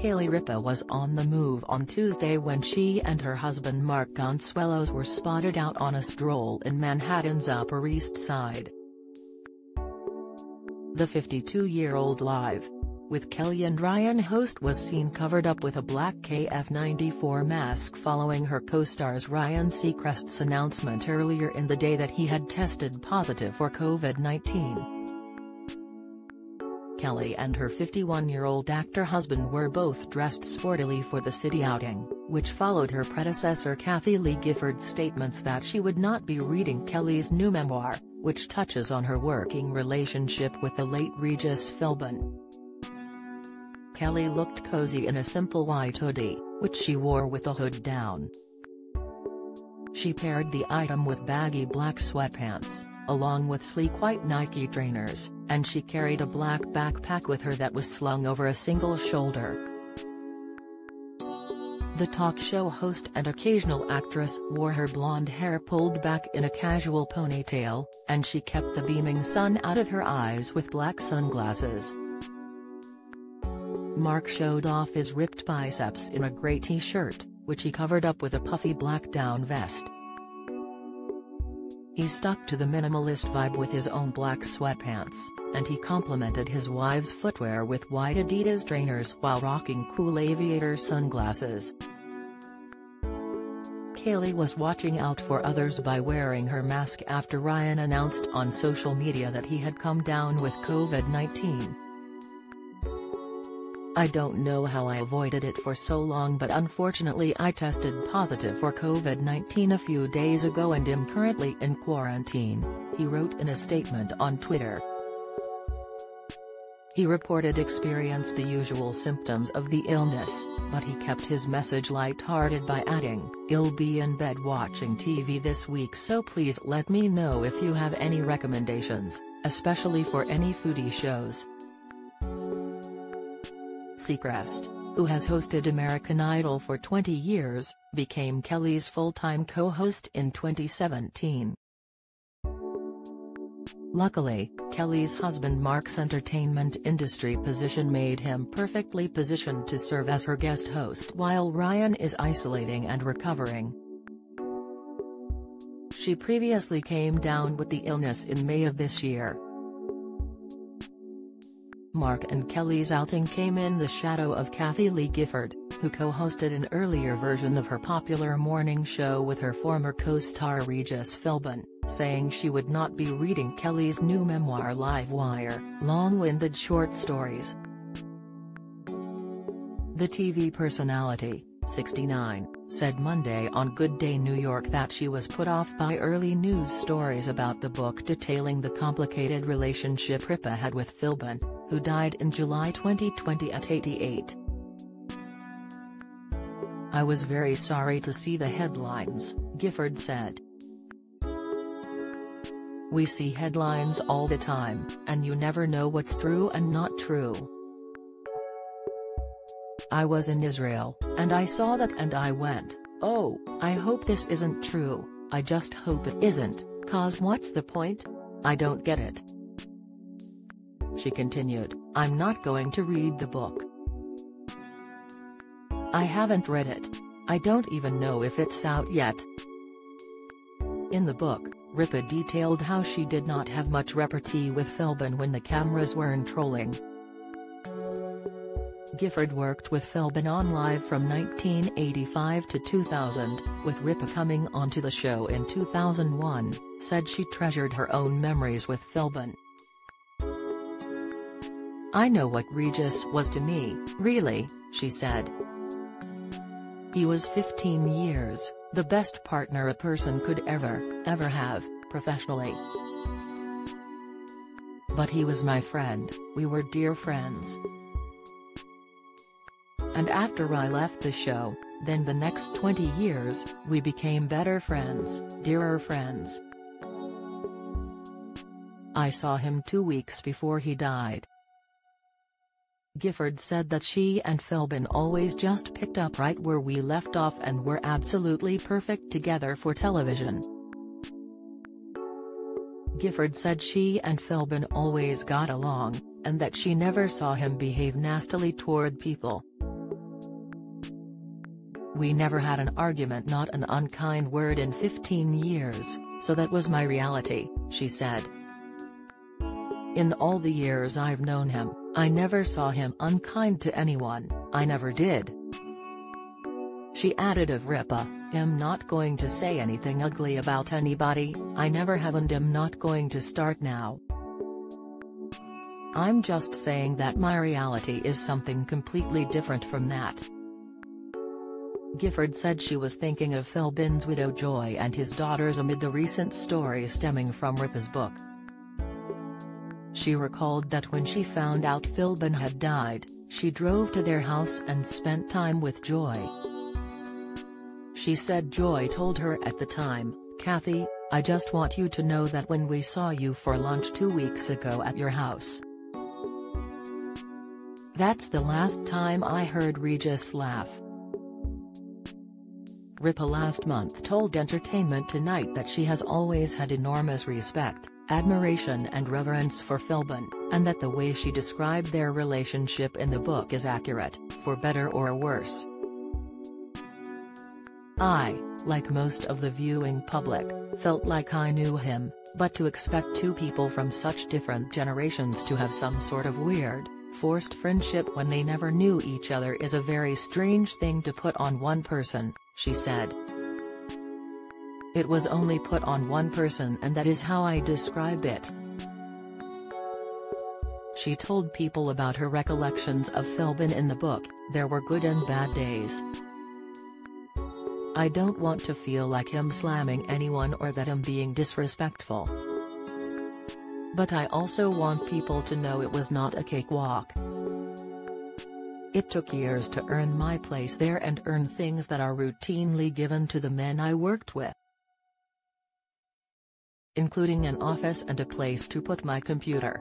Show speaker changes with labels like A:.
A: Kelly Ripa was on the move on Tuesday when she and her husband Mark Consuelos were spotted out on a stroll in Manhattan's Upper East Side. The 52-year-old live with Kelly and Ryan host was seen covered up with a black KF94 mask following her co-stars Ryan Seacrest's announcement earlier in the day that he had tested positive for COVID-19. Kelly and her 51-year-old actor husband were both dressed sportily for the city outing, which followed her predecessor Kathie Lee Gifford's statements that she would not be reading Kelly's new memoir, which touches on her working relationship with the late Regis Philbin. Kelly looked cozy in a simple white hoodie, which she wore with the hood down. She paired the item with baggy black sweatpants, along with sleek white Nike trainers, and she carried a black backpack with her that was slung over a single shoulder. The talk show host and occasional actress wore her blonde hair pulled back in a casual ponytail, and she kept the beaming sun out of her eyes with black sunglasses. Mark showed off his ripped biceps in a grey t-shirt, which he covered up with a puffy black down vest. He stuck to the minimalist vibe with his own black sweatpants, and he complemented his wife's footwear with white Adidas trainers while rocking cool aviator sunglasses. Kelly was watching out for others by wearing her mask after Ryan announced on social media that he had come down with COVID-19. I don't know how I avoided it for so long but unfortunately I tested positive for COVID-19 a few days ago and am currently in quarantine, he wrote in a statement on Twitter. He reported experienced the usual symptoms of the illness, but he kept his message light-hearted by adding, I'll be in bed watching TV this week so please let me know if you have any recommendations, especially for any foodie shows. Seacrest, who has hosted American Idol for 20 years, became Kelly's full-time co-host in 2017. Luckily, Kelly's husband Mark's entertainment industry position made him perfectly positioned to serve as her guest host while Ryan is isolating and recovering. She previously came down with the illness in May of this year. Mark and Kelly's outing came in the shadow of Kathie Lee Gifford, who co-hosted an earlier version of her popular morning show with her former co-star Regis Philbin, saying she would not be reading Kelly's new memoir Livewire, long-winded short stories. The TV personality, 69, said Monday on Good Day New York that she was put off by early news stories about the book detailing the complicated relationship Ripa had with Philbin, who died in July 2020 at 88. I was very sorry to see the headlines, Gifford said. We see headlines all the time, and you never know what's true and not true. I was in Israel, and I saw that and I went, oh, I hope this isn't true, I just hope it isn't, cause what's the point? I don't get it. She continued, I'm not going to read the book. I haven't read it. I don't even know if it's out yet. In the book, Ripa detailed how she did not have much repartee with Philbin when the cameras weren't trolling. Gifford worked with Philbin on Live from 1985 to 2000, with Ripa coming onto the show in 2001, said she treasured her own memories with Philbin. I know what Regis was to me, really, she said. He was 15 years, the best partner a person could ever, ever have, professionally. But he was my friend, we were dear friends. And after I left the show, then the next 20 years, we became better friends, dearer friends. I saw him two weeks before he died. Gifford said that she and Philbin always just picked up right where we left off and were absolutely perfect together for television. Gifford said she and Philbin always got along, and that she never saw him behave nastily toward people. We never had an argument not an unkind word in 15 years, so that was my reality, she said. In all the years I've known him, I never saw him unkind to anyone, I never did. She added of Ripa, am not going to say anything ugly about anybody, I never have and am not going to start now. I'm just saying that my reality is something completely different from that. Gifford said she was thinking of Philbin's widow Joy and his daughters amid the recent story stemming from Ripa's book. She recalled that when she found out Philbin had died, she drove to their house and spent time with Joy. She said Joy told her at the time, Kathy, I just want you to know that when we saw you for lunch two weeks ago at your house. That's the last time I heard Regis laugh. Ripa last month told Entertainment Tonight that she has always had enormous respect, admiration and reverence for Philbin, and that the way she described their relationship in the book is accurate, for better or worse. I, like most of the viewing public, felt like I knew him, but to expect two people from such different generations to have some sort of weird, forced friendship when they never knew each other is a very strange thing to put on one person, she said. It was only put on one person and that is how I describe it. She told people about her recollections of Philbin in the book, there were good and bad days. I don't want to feel like him slamming anyone or that I'm being disrespectful. But I also want people to know it was not a cakewalk. It took years to earn my place there and earn things that are routinely given to the men I worked with. Including an office and a place to put my computer.